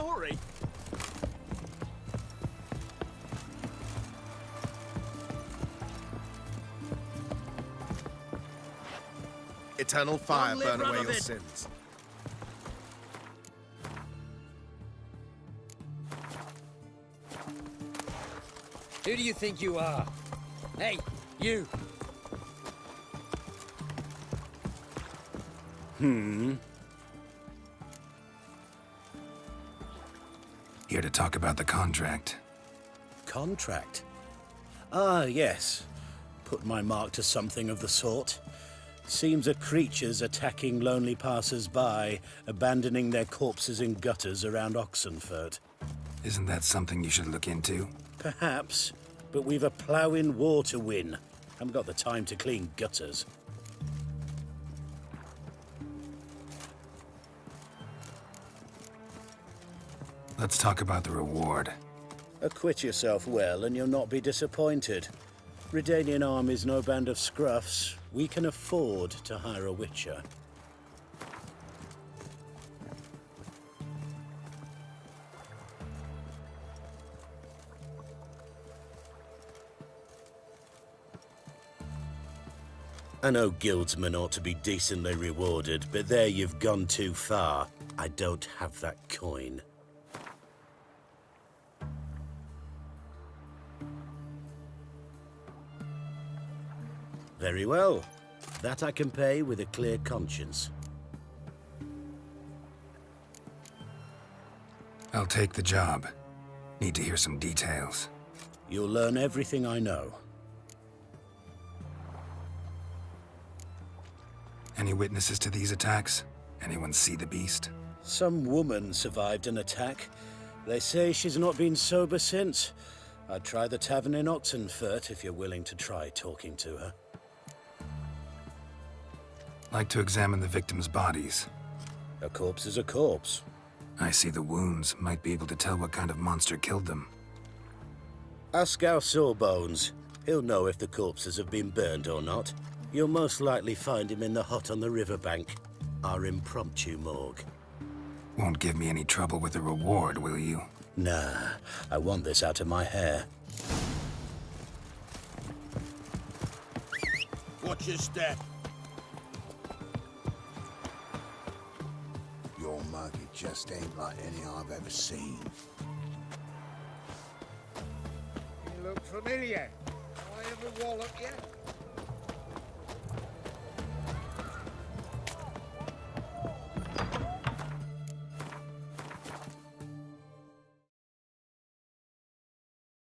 a hurry. Eternal fire live burn away your Radovid. sins. Who do you think you are? Hey, you! Hmm. Here to talk about the contract. Contract? Ah, yes. Put my mark to something of the sort. Seems a creature's attacking lonely passers-by, abandoning their corpses in gutters around Oxenfurt. Isn't that something you should look into? Perhaps, but we've a ploughing war to win. Haven't got the time to clean gutters. Let's talk about the reward. Acquit yourself well, and you'll not be disappointed. Redanian Arm is no band of scruffs. We can afford to hire a witcher. I know guildsmen ought to be decently rewarded, but there you've gone too far. I don't have that coin. Very well. That I can pay with a clear conscience. I'll take the job. Need to hear some details. You'll learn everything I know. Any witnesses to these attacks? Anyone see the beast? Some woman survived an attack. They say she's not been sober since. I'd try the tavern in Oxenfurt if you're willing to try talking to her. Like to examine the victims' bodies. A corpse is a corpse. I see the wounds. Might be able to tell what kind of monster killed them. Ask our Sawbones. He'll know if the corpses have been burned or not. You'll most likely find him in the hut on the riverbank. Our impromptu morgue. Won't give me any trouble with the reward, will you? Nah, I want this out of my hair. Watch your step. It just ain't like any I've ever seen. You look familiar. I ever wallop you?